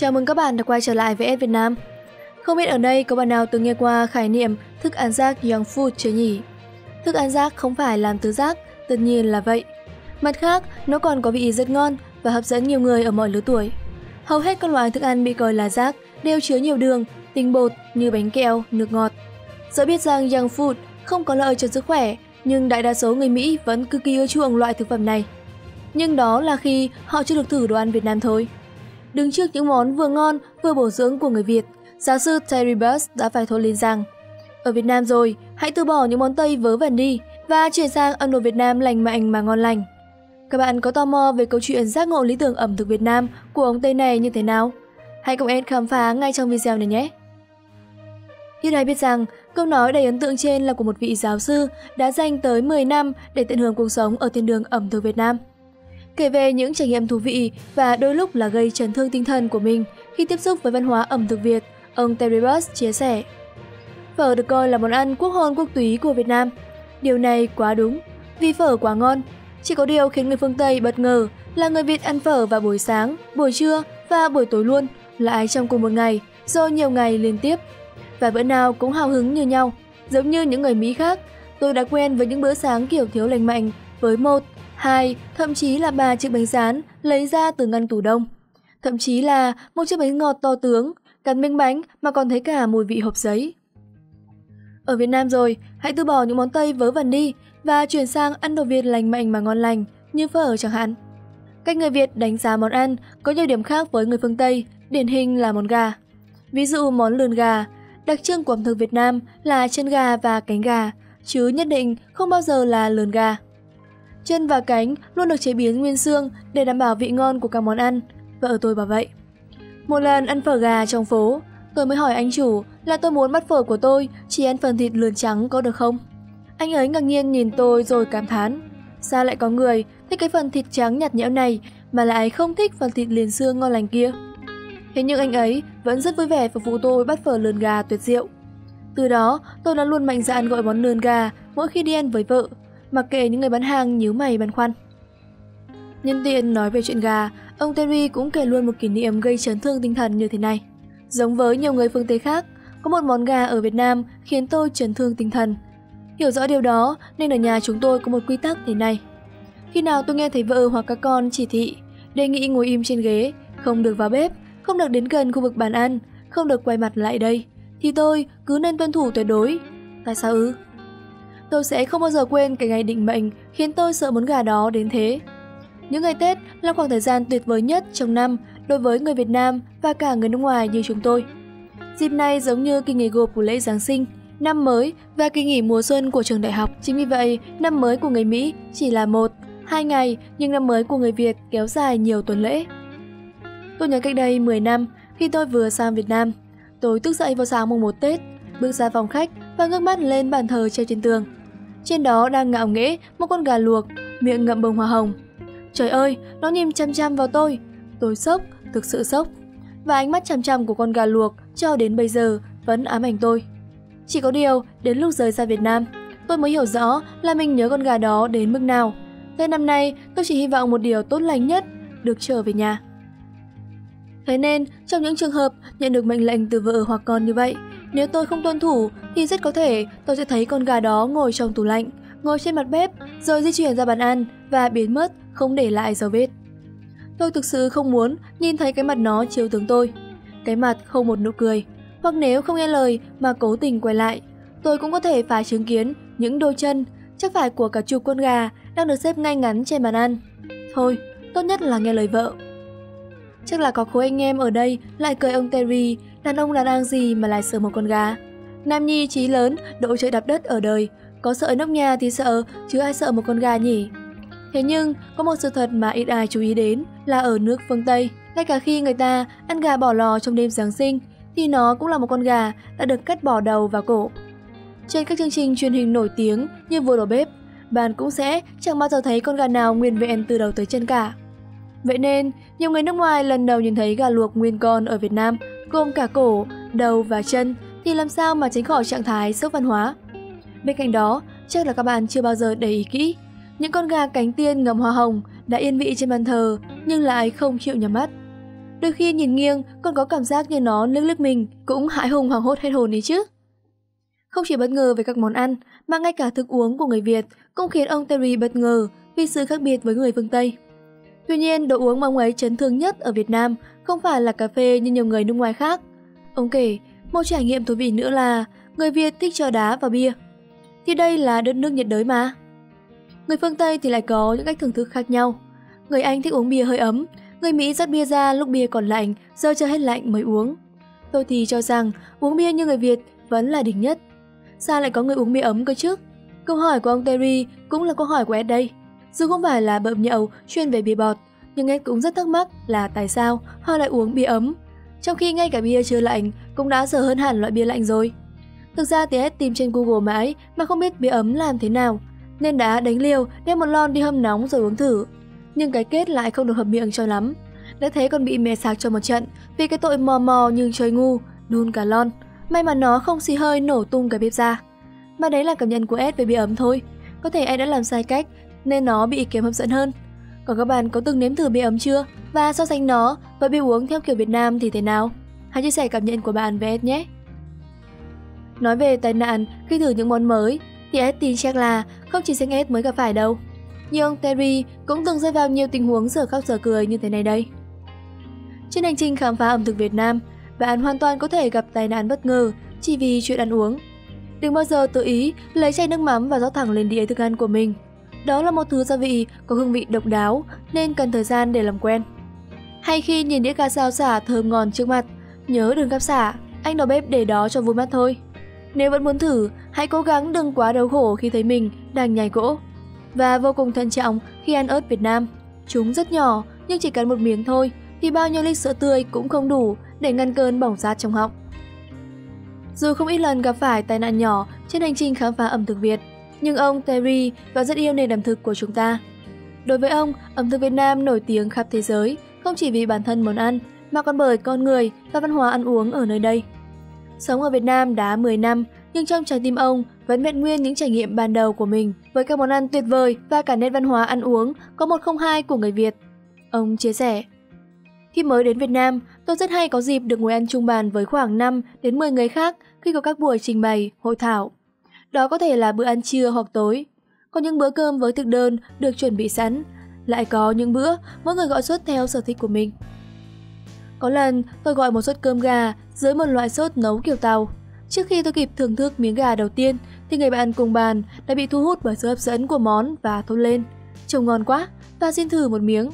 Chào mừng các bạn đã quay trở lại với S Việt Nam. Không biết ở đây có bạn nào từng nghe qua khái niệm thức ăn rác young food chưa nhỉ? Thức ăn rác không phải làm từ rác, tất nhiên là vậy. Mặt khác, nó còn có vị rất ngon và hấp dẫn nhiều người ở mọi lứa tuổi. Hầu hết các loại thức ăn bị coi là rác đều chứa nhiều đường, tinh bột như bánh kẹo, nước ngọt. Dẫu biết rằng young food không có lợi cho sức khỏe, nhưng đại đa số người Mỹ vẫn cực kỳ ưa chuộng loại thực phẩm này. Nhưng đó là khi họ chưa được thử đồ ăn Việt Nam thôi. Đứng trước những món vừa ngon vừa bổ dưỡng của người Việt, giáo sư Terry Buss đã phải thốt lên rằng Ở Việt Nam rồi, hãy từ bỏ những món Tây vớ vẩn đi và chuyển sang ăn đồ Việt Nam lành mạnh mà ngon lành. Các bạn có tò mò về câu chuyện giác ngộ lý tưởng ẩm thực Việt Nam của ông Tây này như thế nào? Hãy cùng em khám phá ngay trong video này nhé! Như ai biết rằng, câu nói đầy ấn tượng trên là của một vị giáo sư đã dành tới 10 năm để tận hưởng cuộc sống ở thiên đường ẩm thực Việt Nam kể về những trải nghiệm thú vị và đôi lúc là gây chấn thương tinh thần của mình khi tiếp xúc với văn hóa ẩm thực Việt, ông Terry Bus chia sẻ. Phở được coi là món ăn quốc hôn quốc túy của Việt Nam. Điều này quá đúng, vì phở quá ngon. Chỉ có điều khiến người phương Tây bất ngờ là người Việt ăn phở vào buổi sáng, buổi trưa và buổi tối luôn, lại trong cùng một ngày, do nhiều ngày liên tiếp. Và bữa nào cũng hào hứng như nhau, giống như những người Mỹ khác. Tôi đã quen với những bữa sáng kiểu thiếu lành mạnh với một hai, thậm chí là ba chiếc bánh rán lấy ra từ ngăn tủ đông. Thậm chí là một chiếc bánh ngọt to tướng, cắn miếng bánh mà còn thấy cả mùi vị hộp giấy. Ở Việt Nam rồi, hãy từ bỏ những món Tây vớ vẩn đi và chuyển sang ăn đồ Việt lành mạnh mà ngon lành, như phở chẳng hạn. Cách người Việt đánh giá món ăn có nhiều điểm khác với người phương Tây, điển hình là món gà. Ví dụ món lườn gà, đặc trưng của ẩm thực Việt Nam là chân gà và cánh gà, chứ nhất định không bao giờ là lườn gà. Chân và cánh luôn được chế biến nguyên xương để đảm bảo vị ngon của các món ăn. Vợ tôi bảo vậy. Một lần ăn phở gà trong phố, tôi mới hỏi anh chủ là tôi muốn bắt phở của tôi chỉ ăn phần thịt lườn trắng có được không? Anh ấy ngạc nhiên nhìn tôi rồi cảm thán. Sao lại có người thích cái phần thịt trắng nhạt nhẽo này mà lại không thích phần thịt liền xương ngon lành kia? Thế nhưng anh ấy vẫn rất vui vẻ phục vụ tôi bắt phở lườn gà tuyệt diệu. Từ đó, tôi đã luôn mạnh dạn gọi món lườn gà mỗi khi đi ăn với vợ mặc kệ những người bán hàng nhíu mày băn khoăn. Nhân tiện nói về chuyện gà, ông Terry cũng kể luôn một kỷ niệm gây chấn thương tinh thần như thế này. Giống với nhiều người phương Tây khác, có một món gà ở Việt Nam khiến tôi chấn thương tinh thần. Hiểu rõ điều đó nên ở nhà chúng tôi có một quy tắc thế này. Khi nào tôi nghe thấy vợ hoặc các con chỉ thị, đề nghị ngồi im trên ghế, không được vào bếp, không được đến gần khu vực bàn ăn, không được quay mặt lại đây, thì tôi cứ nên tuân thủ tuyệt đối. Tại sao ư? Tôi sẽ không bao giờ quên cái ngày định mệnh khiến tôi sợ món gà đó đến thế. Những ngày Tết là khoảng thời gian tuyệt vời nhất trong năm đối với người Việt Nam và cả người nước ngoài như chúng tôi. Dịp này giống như kỳ nghỉ gộp của lễ Giáng sinh, năm mới và kỳ nghỉ mùa xuân của trường đại học. Chính vì vậy, năm mới của người Mỹ chỉ là một, hai ngày, nhưng năm mới của người Việt kéo dài nhiều tuần lễ. Tôi nhớ cách đây 10 năm, khi tôi vừa sang Việt Nam, tôi thức dậy vào sáng mùng 1 Tết, bước ra phòng khách và ngước mắt lên bàn thờ treo trên tường. Trên đó đang ngạo nghễ một con gà luộc, miệng ngậm bông hoa hồng. Trời ơi, nó nhìn chăm chăm vào tôi. Tôi sốc, thực sự sốc. Và ánh mắt chăm chăm của con gà luộc cho đến bây giờ vẫn ám ảnh tôi. Chỉ có điều, đến lúc rời ra Việt Nam, tôi mới hiểu rõ là mình nhớ con gà đó đến mức nào. Thế năm nay, tôi chỉ hy vọng một điều tốt lành nhất, được trở về nhà. Thế nên, trong những trường hợp nhận được mệnh lệnh từ vợ hoặc con như vậy, nếu tôi không tuân thủ thì rất có thể tôi sẽ thấy con gà đó ngồi trong tủ lạnh, ngồi trên mặt bếp, rồi di chuyển ra bàn ăn và biến mất, không để lại dấu vết. Tôi thực sự không muốn nhìn thấy cái mặt nó chiếu tướng tôi. Cái mặt không một nụ cười, hoặc nếu không nghe lời mà cố tình quay lại, tôi cũng có thể phải chứng kiến những đôi chân, chắc phải của cả chục con gà đang được xếp ngay ngắn trên bàn ăn. Thôi, tốt nhất là nghe lời vợ. Chắc là có khối anh em ở đây lại cười ông Terry, đàn ông đàn ang gì mà lại sợ một con gà. Nam Nhi trí lớn, độ trời đạp đất ở đời, có sợ nóc nhà thì sợ, chứ ai sợ một con gà nhỉ? Thế nhưng, có một sự thật mà ít ai chú ý đến là ở nước phương Tây, ngay cả khi người ta ăn gà bỏ lò trong đêm Giáng sinh, thì nó cũng là một con gà đã được cắt bỏ đầu và cổ. Trên các chương trình truyền hình nổi tiếng như Vua đầu bếp, bạn cũng sẽ chẳng bao giờ thấy con gà nào nguyên vẹn từ đầu tới chân cả. Vậy nên, nhiều người nước ngoài lần đầu nhìn thấy gà luộc nguyên con ở Việt Nam, gồm cả cổ, đầu và chân, thì làm sao mà tránh khỏi trạng thái sốc văn hóa. Bên cạnh đó, chắc là các bạn chưa bao giờ để ý kỹ, những con gà cánh tiên ngầm hoa hồng đã yên vị trên bàn thờ nhưng lại không chịu nhắm mắt. đôi khi nhìn nghiêng còn có cảm giác như nó liếc liếc mình, cũng hãi hùng hoảng hốt hết hồn ấy chứ. Không chỉ bất ngờ về các món ăn, mà ngay cả thức uống của người Việt cũng khiến ông Terry bất ngờ vì sự khác biệt với người phương Tây. Tuy nhiên, đồ uống mà ông ấy chấn thương nhất ở Việt Nam không phải là cà phê như nhiều người nước ngoài khác. Ông kể, một trải nghiệm thú vị nữa là người Việt thích cho đá và bia. Thì đây là đất nước nhiệt đới mà. Người phương Tây thì lại có những cách thưởng thức khác nhau. Người Anh thích uống bia hơi ấm, người Mỹ rót bia ra lúc bia còn lạnh, giờ cho hết lạnh mới uống. Tôi thì cho rằng uống bia như người Việt vẫn là đỉnh nhất. Sao lại có người uống bia ấm cơ chứ? Câu hỏi của ông Terry cũng là câu hỏi của Ed đây. Dù không phải là bợm nhậu chuyên về bia bọt, nhưng Ed cũng rất thắc mắc là tại sao họ lại uống bia ấm, trong khi ngay cả bia chưa lạnh cũng đã dở hơn hẳn loại bia lạnh rồi. Thực ra thì Ed tìm trên Google mãi mà không biết bia ấm làm thế nào, nên đã đánh liều đem một lon đi hâm nóng rồi uống thử. Nhưng cái kết lại không được hợp miệng cho lắm. Đã thế còn bị mè sạc cho một trận vì cái tội mò mò nhưng chơi ngu, đun cả lon. May mà nó không xì hơi nổ tung cả bếp ra. Mà đấy là cảm nhận của Ed về bia ấm thôi. Có thể ed đã làm sai cách nên nó bị kém hấp dẫn hơn. Còn các bạn có từng nếm thử bia ấm chưa? Và so sánh nó với bia uống theo kiểu Việt Nam thì thế nào? Hãy chia sẻ cảm nhận của bạn với Ed nhé! Nói về tai nạn khi thử những món mới thì Ed tin chắc là không chỉ riêng Ed mới gặp phải đâu. Như ông Terry cũng từng rơi vào nhiều tình huống giờ khóc giờ cười như thế này đây. Trên hành trình khám phá ẩm thực Việt Nam, bạn hoàn toàn có thể gặp tai nạn bất ngờ chỉ vì chuyện ăn uống. Đừng bao giờ tự ý lấy chai nước mắm và rót thẳng lên đĩa thức ăn của mình. Đó là một thứ gia vị có hương vị độc đáo nên cần thời gian để làm quen. Hay khi nhìn đĩa cá sao xả thơm ngon trước mặt, nhớ đừng gắp xả, anh đầu bếp để đó cho vui mắt thôi. Nếu vẫn muốn thử, hãy cố gắng đừng quá đau khổ khi thấy mình đang nhai gỗ. Và vô cùng thận trọng khi ăn ớt Việt Nam. Chúng rất nhỏ, nhưng chỉ cần một miếng thôi thì bao nhiêu lít sữa tươi cũng không đủ để ngăn cơn bỏng rát trong họng. Dù không ít lần gặp phải tai nạn nhỏ trên hành trình khám phá ẩm thực Việt, nhưng ông Terry và rất yêu nền ẩm thực của chúng ta. Đối với ông, ẩm thực Việt Nam nổi tiếng khắp thế giới không chỉ vì bản thân món ăn mà còn bởi con người và văn hóa ăn uống ở nơi đây. Sống ở Việt Nam đã 10 năm, nhưng trong trái tim ông vẫn vẹn nguyên những trải nghiệm ban đầu của mình với các món ăn tuyệt vời và cả nét văn hóa ăn uống có một không hai của người Việt. Ông chia sẻ, Khi mới đến Việt Nam, tôi rất hay có dịp được ngồi ăn chung bàn với khoảng 5 đến 10 người khác khi có các buổi trình bày, hội thảo. Đó có thể là bữa ăn trưa hoặc tối. Có những bữa cơm với thực đơn được chuẩn bị sẵn, lại có những bữa mỗi người gọi suất theo sở thích của mình. Có lần tôi gọi một suất cơm gà dưới một loại sốt nấu kiểu tàu. Trước khi tôi kịp thưởng thức miếng gà đầu tiên thì người bạn cùng bàn đã bị thu hút bởi sự hấp dẫn của món và thốt lên. Trông ngon quá, và xin thử một miếng.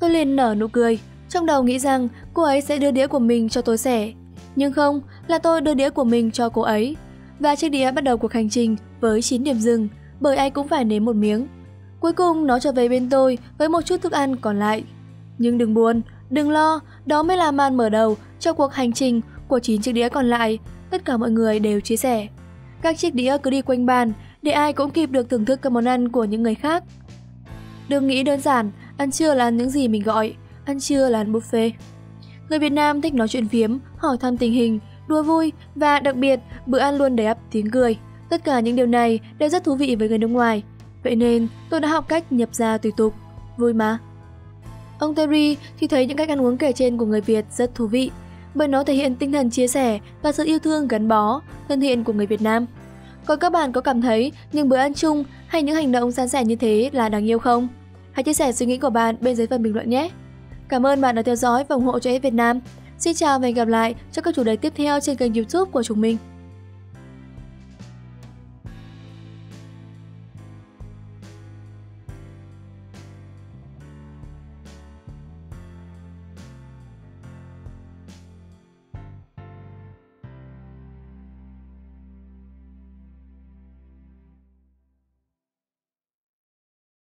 Tôi liền nở nụ cười, trong đầu nghĩ rằng cô ấy sẽ đưa đĩa của mình cho tôi sẻ. Nhưng không, là tôi đưa đĩa của mình cho cô ấy. Và chiếc đĩa bắt đầu cuộc hành trình với 9 điểm dừng, bởi ai cũng phải nếm một miếng. Cuối cùng nó trở về bên tôi với một chút thức ăn còn lại. Nhưng đừng buồn, đừng lo, đó mới là màn mở đầu cho cuộc hành trình của 9 chiếc đĩa còn lại. Tất cả mọi người đều chia sẻ. Các chiếc đĩa cứ đi quanh bàn để ai cũng kịp được thưởng thức các món ăn của những người khác. Đừng nghĩ đơn giản, ăn trưa là ăn những gì mình gọi, ăn trưa là ăn buffet. Người Việt Nam thích nói chuyện phiếm, hỏi thăm tình hình, đùa vui và đặc biệt bữa ăn luôn đầy ắp tiếng cười. Tất cả những điều này đều rất thú vị với người nước ngoài. Vậy nên tôi đã học cách nhập ra tùy tục. Vui mà. Ông Terry thì thấy những cách ăn uống kể trên của người Việt rất thú vị, bởi nó thể hiện tinh thần chia sẻ và sự yêu thương gắn bó, thân thiện của người Việt Nam. Còn các bạn có cảm thấy những bữa ăn chung hay những hành động san sẻ như thế là đáng yêu không? Hãy chia sẻ suy nghĩ của bạn bên dưới phần bình luận nhé! Cảm ơn bạn đã theo dõi và ủng hộ cho hết Việt Nam. Xin chào và hẹn gặp lại trong các chủ đề tiếp theo trên kênh youtube của chúng mình.